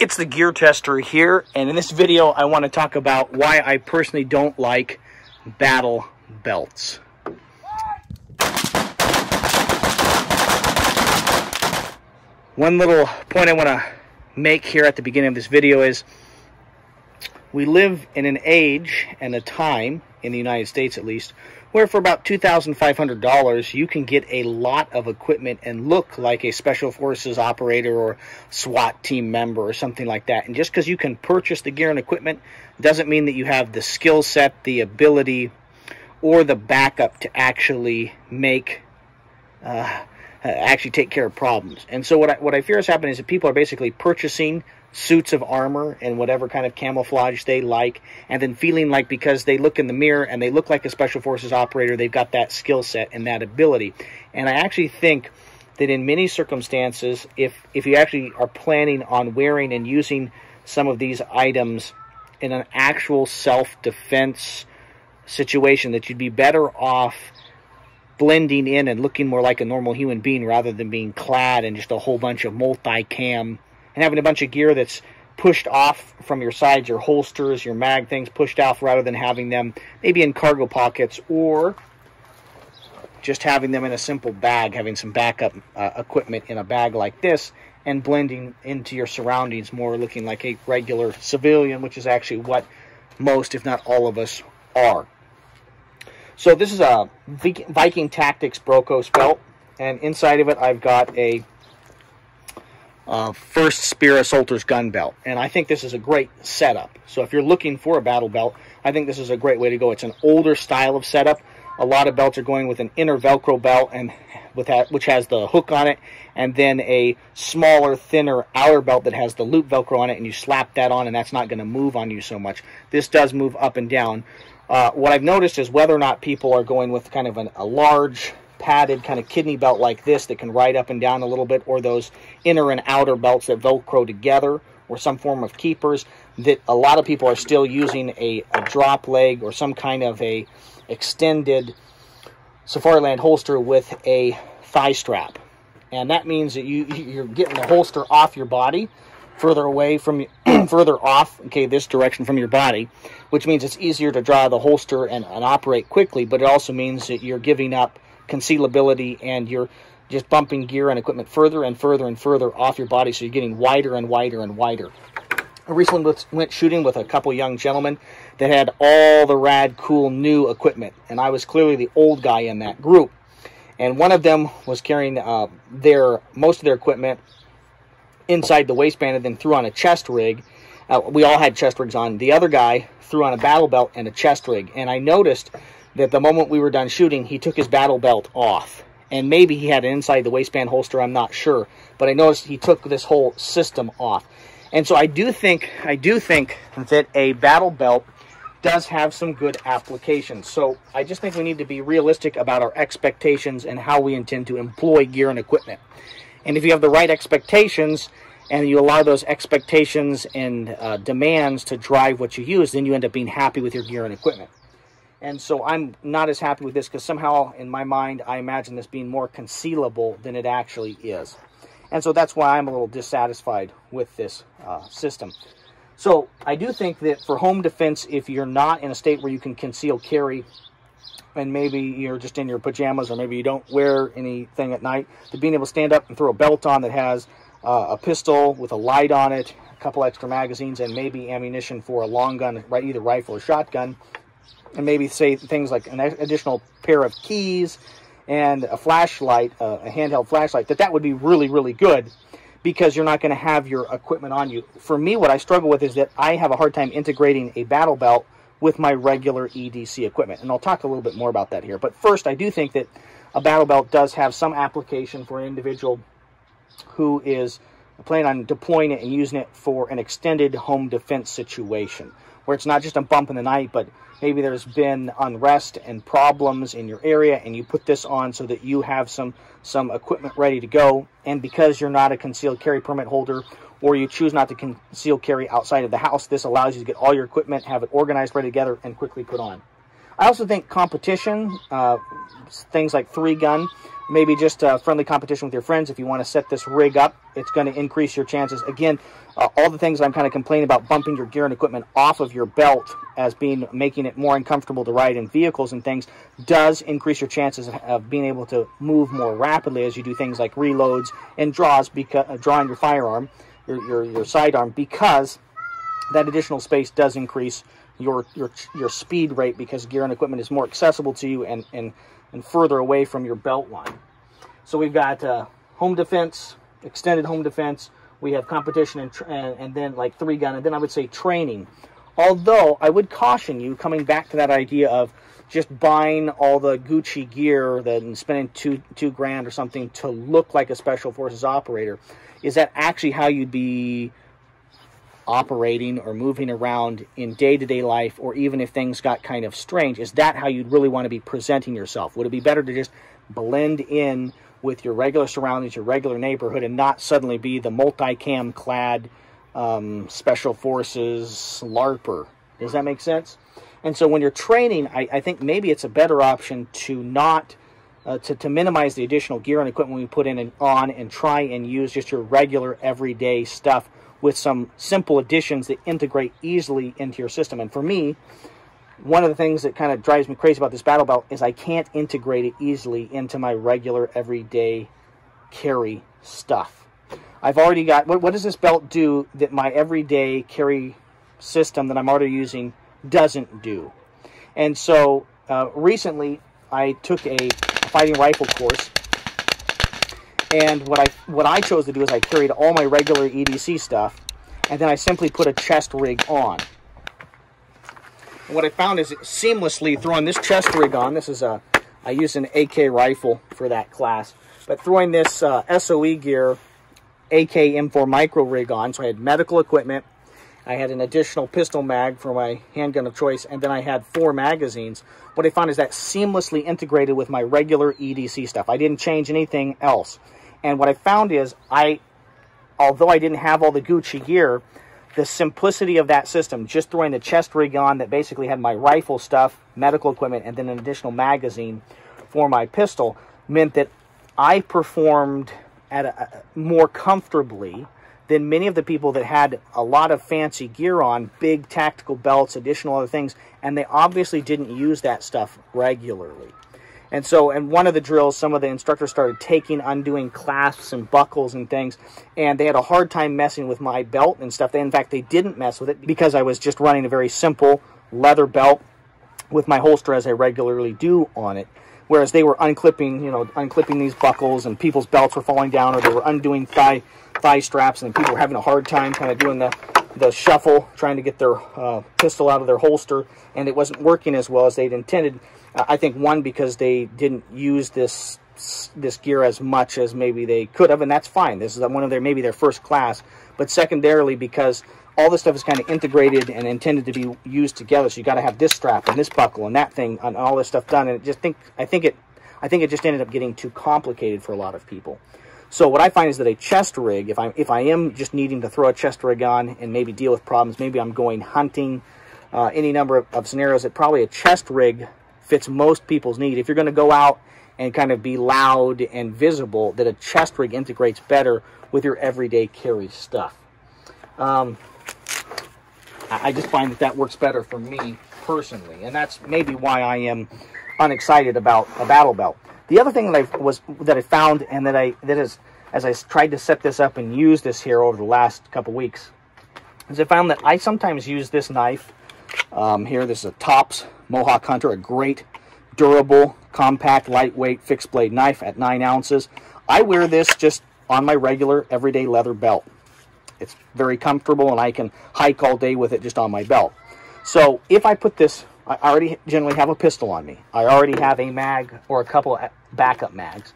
It's the Gear Tester here, and in this video I want to talk about why I personally don't like battle belts. One little point I want to make here at the beginning of this video is we live in an age and a time, in the United States at least, where for about $2,500 you can get a lot of equipment and look like a Special Forces operator or SWAT team member or something like that. And just because you can purchase the gear and equipment doesn't mean that you have the skill set, the ability, or the backup to actually make uh, actually take care of problems. And so what I, what I fear is happening is that people are basically purchasing suits of armor and whatever kind of camouflage they like, and then feeling like because they look in the mirror and they look like a special forces operator, they've got that skill set and that ability. And I actually think that in many circumstances, if if you actually are planning on wearing and using some of these items in an actual self-defense situation, that you'd be better off blending in and looking more like a normal human being rather than being clad in just a whole bunch of multi-cam and having a bunch of gear that's pushed off from your sides, your holsters, your mag things pushed off rather than having them maybe in cargo pockets or just having them in a simple bag, having some backup uh, equipment in a bag like this and blending into your surroundings more looking like a regular civilian, which is actually what most, if not all of us, are. So this is a Viking Tactics Brokos belt, and inside of it I've got a uh, first Spear Assaulter's gun belt. And I think this is a great setup. So if you're looking for a battle belt, I think this is a great way to go. It's an older style of setup. A lot of belts are going with an inner Velcro belt and with that, which has the hook on it, and then a smaller, thinner outer belt that has the loop Velcro on it, and you slap that on, and that's not going to move on you so much. This does move up and down. Uh, what I've noticed is whether or not people are going with kind of an, a large padded kind of kidney belt like this that can ride up and down a little bit, or those inner and outer belts that Velcro together, or some form of keepers, that a lot of people are still using a, a drop leg or some kind of a extended Safariland holster with a thigh strap. And that means that you, you're getting the holster off your body, further away from, further off, okay, this direction from your body, which means it's easier to draw the holster and, and operate quickly, but it also means that you're giving up concealability and you're just bumping gear and equipment further and further and further off your body so you're getting wider and wider and wider. I recently went shooting with a couple young gentlemen that had all the rad, cool, new equipment, and I was clearly the old guy in that group. And one of them was carrying uh, their most of their equipment inside the waistband and then threw on a chest rig. Uh, we all had chest rigs on. The other guy threw on a battle belt and a chest rig, and I noticed that the moment we were done shooting, he took his battle belt off. And maybe he had an inside the waistband holster, I'm not sure. But I noticed he took this whole system off. And so I do think I do think that a battle belt does have some good applications. So I just think we need to be realistic about our expectations and how we intend to employ gear and equipment. And if you have the right expectations and you allow those expectations and uh, demands to drive what you use, then you end up being happy with your gear and equipment. And so I'm not as happy with this because somehow in my mind, I imagine this being more concealable than it actually is. And so that's why I'm a little dissatisfied with this uh, system. So I do think that for home defense, if you're not in a state where you can conceal carry, and maybe you're just in your pajamas or maybe you don't wear anything at night, to being able to stand up and throw a belt on that has uh, a pistol with a light on it, a couple extra magazines, and maybe ammunition for a long gun, right, either rifle or shotgun, and maybe say things like an additional pair of keys and a flashlight, uh, a handheld flashlight, that that would be really, really good because you're not going to have your equipment on you. For me, what I struggle with is that I have a hard time integrating a battle belt with my regular EDC equipment. And I'll talk a little bit more about that here. But first, I do think that a battle belt does have some application for an individual who is planning on deploying it and using it for an extended home defense situation where it's not just a bump in the night, but maybe there's been unrest and problems in your area and you put this on so that you have some some equipment ready to go. And because you're not a concealed carry permit holder or you choose not to conceal carry outside of the house this allows you to get all your equipment have it organized ready together and quickly put on I also think competition, uh, things like three gun, maybe just a friendly competition with your friends. If you want to set this rig up, it's going to increase your chances. Again, uh, all the things I'm kind of complaining about bumping your gear and equipment off of your belt as being making it more uncomfortable to ride in vehicles and things does increase your chances of, being able to move more rapidly as you do things like reloads and draws because uh, drawing your firearm, your, your your sidearm because that additional space does increase your your your speed rate because gear and equipment is more accessible to you and and and further away from your belt line. So we've got uh, home defense, extended home defense. We have competition and, and, and then like three gun, and then I would say training. Although I would caution you coming back to that idea of just buying all the Gucci gear that and spending two two grand or something to look like a special forces operator. Is that actually how you'd be operating or moving around in day-to-day life or even if things got kind of strange is that how you'd really want to be presenting yourself? Would it be better to just blend in with your regular surroundings your regular neighborhood and not suddenly be the multicam clad um, special forces larper? Does that make sense? And so when you're training I, I think maybe it's a better option to not uh, to, to minimize the additional gear and equipment we put in and on and try and use just your regular everyday stuff with some simple additions that integrate easily into your system. And for me, one of the things that kind of drives me crazy about this battle belt is I can't integrate it easily into my regular everyday carry stuff. I've already got, what, what does this belt do that my everyday carry system that I'm already using doesn't do? And so uh, recently I took a fighting rifle course and what I what I chose to do is I carried all my regular EDC stuff, and then I simply put a chest rig on. And what I found is seamlessly throwing this chest rig on. This is a I use an AK rifle for that class, but throwing this uh, SOE gear AK M4 micro rig on, so I had medical equipment. I had an additional pistol mag for my handgun of choice, and then I had four magazines. What I found is that seamlessly integrated with my regular EDC stuff. I didn't change anything else. And what I found is I, although I didn't have all the Gucci gear, the simplicity of that system, just throwing the chest rig on that basically had my rifle stuff, medical equipment, and then an additional magazine for my pistol, meant that I performed at a, more comfortably than many of the people that had a lot of fancy gear on, big tactical belts, additional other things, and they obviously didn't use that stuff regularly. And so, and one of the drills, some of the instructors started taking, undoing clasps and buckles and things, and they had a hard time messing with my belt and stuff. They, in fact, they didn't mess with it because I was just running a very simple leather belt with my holster as I regularly do on it. Whereas they were unclipping, you know, unclipping these buckles, and people's belts were falling down, or they were undoing thigh thigh straps, and people were having a hard time kind of doing the the shuffle, trying to get their uh, pistol out of their holster, and it wasn't working as well as they'd intended. I think one because they didn't use this this gear as much as maybe they could have, and that's fine. This is one of their maybe their first class, but secondarily because all this stuff is kind of integrated and intended to be used together. So you got to have this strap and this buckle and that thing and all this stuff done. And it just think I think it I think it just ended up getting too complicated for a lot of people. So what I find is that a chest rig, if I if I am just needing to throw a chest rig on and maybe deal with problems, maybe I'm going hunting, uh, any number of, of scenarios, that probably a chest rig fits most people's need. If you're going to go out and kind of be loud and visible, that a chest rig integrates better with your everyday carry stuff. Um, I just find that that works better for me personally, and that's maybe why I am unexcited about a battle belt. The other thing that I was that I found and that I that is as I tried to set this up and use this here over the last couple weeks is I found that I sometimes use this knife um, here. This is a Tops Mohawk Hunter, a great, durable, compact, lightweight, fixed blade knife at 9 ounces. I wear this just on my regular, everyday leather belt. It's very comfortable, and I can hike all day with it just on my belt. So if I put this, I already generally have a pistol on me. I already have a mag or a couple of backup mags.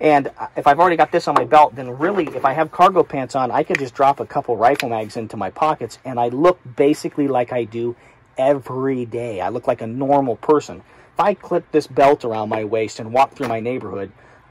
And if I've already got this on my belt, then really, if I have cargo pants on, I could just drop a couple rifle mags into my pockets, and I look basically like I do every day. I look like a normal person. If I clip this belt around my waist and walk through my neighborhood,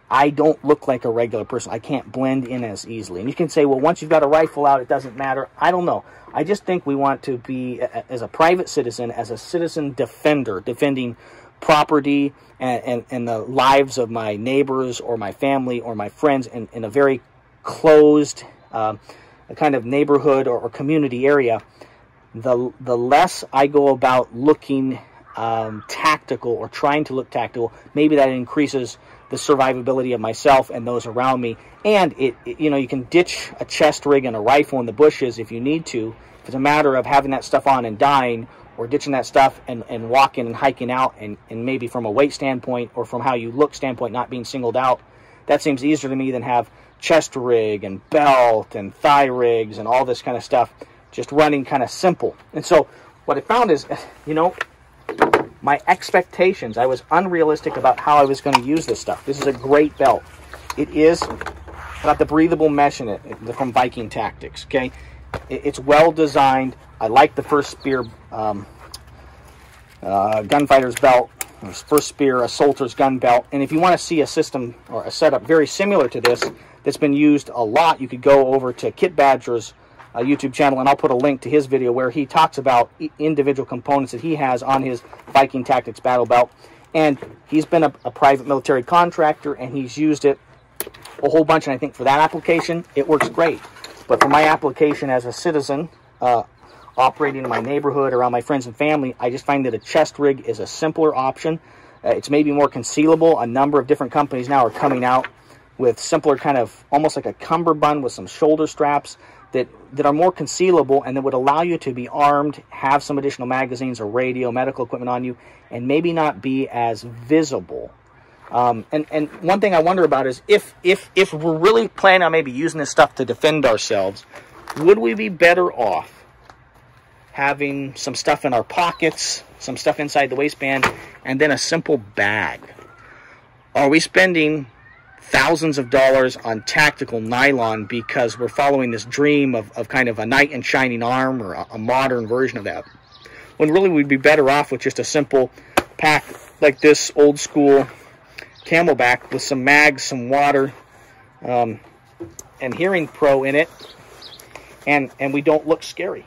I don't look like a regular person. I can't blend in as easily. And you can say, well, once you've got a rifle out, it doesn't matter. I don't know. I just think we want to be, as a private citizen, as a citizen defender, defending property and, and, and the lives of my neighbors or my family or my friends in, in a very closed um, kind of neighborhood or, or, community area, the, the less I go about looking um, tactical or trying to look tactical, maybe that increases the survivability of myself and those around me. And it, it, you know, you can ditch a chest rig and a rifle in the bushes if you need to. If it's a matter of having that stuff on and dying, or ditching that stuff and, and walking and hiking out, and, and maybe from a weight standpoint or from how you look standpoint, not being singled out, that seems easier to me than have chest rig and belt and thigh rigs and all this kind of stuff just running kind of simple. And so what I found is, you know, my expectations, I was unrealistic about how I was going to use this stuff. This is a great belt. It is got the breathable mesh in it from Viking Tactics, okay? It's well designed. I like the First Spear um, uh, Gunfighter's belt, First Spear Assaulter's gun belt. And if you want to see a system or a setup very similar to this that's been used a lot, you could go over to Kit Badger's uh, YouTube channel, and I'll put a link to his video where he talks about individual components that he has on his Viking Tactics battle belt. And he's been a, a private military contractor, and he's used it a whole bunch. And I think for that application, it works great. But for my application as a citizen, uh, operating in my neighborhood, around my friends and family, I just find that a chest rig is a simpler option. Uh, it's maybe more concealable. A number of different companies now are coming out with simpler kind of almost like a cummerbund with some shoulder straps that, that are more concealable and that would allow you to be armed, have some additional magazines or radio, medical equipment on you, and maybe not be as visible. Um, and, and one thing I wonder about is if, if, if we're really planning on maybe using this stuff to defend ourselves, would we be better off having some stuff in our pockets, some stuff inside the waistband, and then a simple bag? Are we spending thousands of dollars on tactical nylon because we're following this dream of, of kind of a knight in shining armor, a, a modern version of that. When really we'd be better off with just a simple pack like this old school CamelBak with some mags, some water, um, and Hearing Pro in it, and and we don't look scary.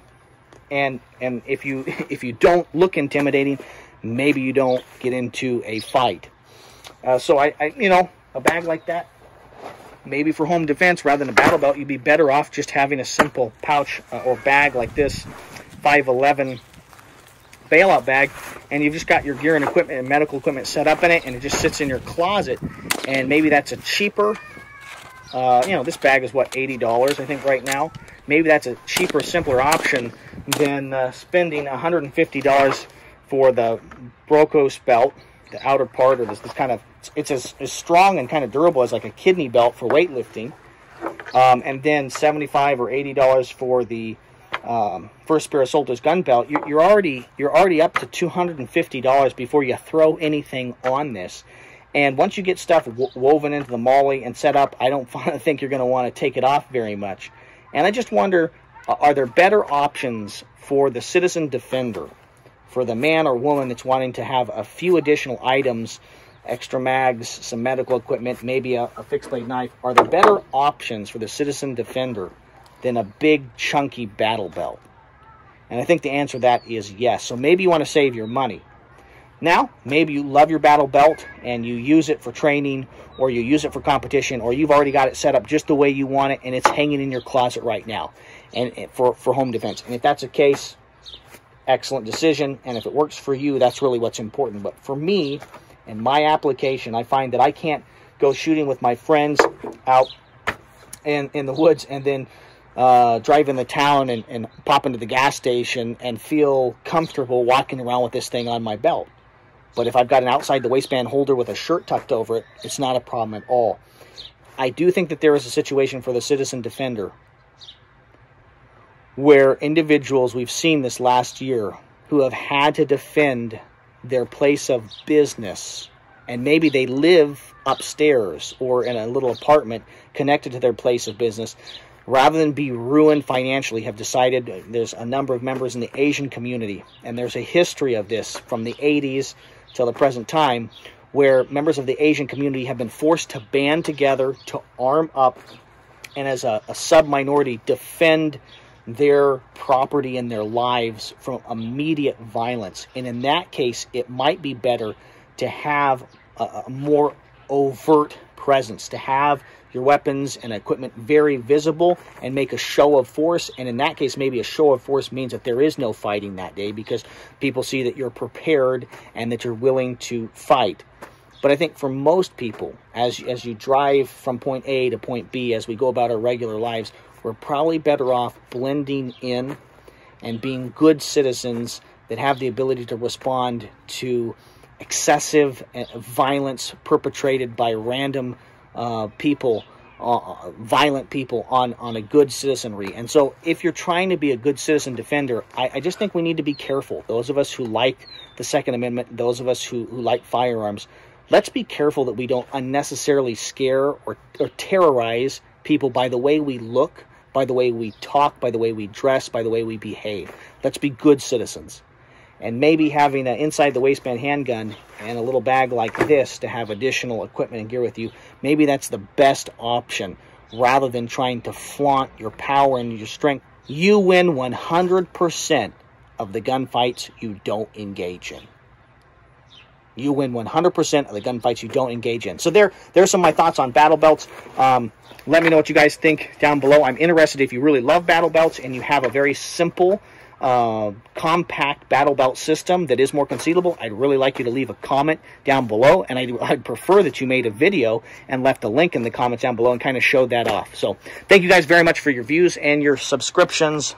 And and if you if you don't look intimidating, maybe you don't get into a fight. Uh, so I, I you know a bag like that, maybe for home defense rather than a battle belt, you'd be better off just having a simple pouch uh, or bag like this 511 bailout bag and you've just got your gear and equipment and medical equipment set up in it and it just sits in your closet and maybe that's a cheaper uh, you know this bag is what $80 I think right now. Maybe that's a cheaper simpler option than uh, spending $150 for the Brokos belt the outer part or this, this kind of it's as, as strong and kind of durable as like a kidney belt for weightlifting. Um, and then 75 or 80 dollars for the um, first spear assaulter's gun belt. You're, you're already you're already up to 250 dollars before you throw anything on this. And once you get stuff woven into the MOLLE and set up i don't think you're going to want to take it off very much. And i just wonder are there better options for the citizen defender? For the man or woman that's wanting to have a few additional items, extra mags, some medical equipment, maybe a, a fixed blade knife, are there better options for the citizen defender than a big chunky battle belt? And I think the answer to that is yes. So maybe you want to save your money. Now, maybe you love your battle belt and you use it for training or you use it for competition or you've already got it set up just the way you want it and it's hanging in your closet right now and for, for home defense. And if that's the case, excellent decision. And if it works for you, that's really what's important. But for me, in my application, I find that I can't go shooting with my friends out in, in the woods and then uh, drive in the town and, and pop into the gas station and feel comfortable walking around with this thing on my belt. But if I've got an outside the waistband holder with a shirt tucked over it, it's not a problem at all. I do think that there is a situation for the citizen defender where individuals, we've seen this last year, who have had to defend their place of business, and maybe they live upstairs or in a little apartment connected to their place of business, rather than be ruined financially, have decided there's a number of members in the Asian community, and there's a history of this from the 80s till the present time, where members of the Asian community have been forced to band together to arm up and as a, a sub minority defend their property and their lives from immediate violence. And in that case, it might be better to have a, a more overt presence, to have your weapons and equipment very visible and make a show of force. And in that case, maybe a show of force means that there is no fighting that day because people see that you're prepared and that you're willing to fight. But I think for most people, as, as you drive from point A to point B, as we go about our regular lives, we're probably better off blending in and being good citizens that have the ability to respond to excessive uh, violence perpetrated by random uh, people, uh, violent people on, on a good citizenry. And so if you're trying to be a good citizen defender, I, I just think we need to be careful. Those of us who like the Second Amendment, those of us who, who like firearms, let's be careful that we don't unnecessarily scare or, or terrorize people by the way we look by the way we talk, by the way we dress, by the way we behave. Let's be good citizens. And maybe having an inside the waistband handgun and a little bag like this to have additional equipment and gear with you, maybe that's the best option rather than trying to flaunt your power and your strength. You win 100% of the gunfights you don't engage in you win 100% of the gunfights you don't engage in. So there, there's some of my thoughts on battle belts. Um, let me know what you guys think down below. I'm interested if you really love battle belts and you have a very simple, uh, compact battle belt system that is more concealable. I'd really like you to leave a comment down below, and I'd, I'd prefer that you made a video and left a link in the comments down below and kind of showed that off. So thank you guys very much for your views and your subscriptions.